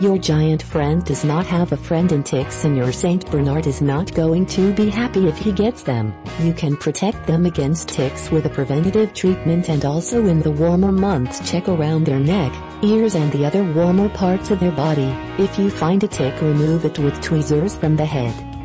Your giant friend does not have a friend in ticks and your Saint Bernard is not going to be happy if he gets them. You can protect them against ticks with a preventative treatment and also in the warmer months check around their neck, ears and the other warmer parts of their body. If you find a tick remove it with tweezers from the head.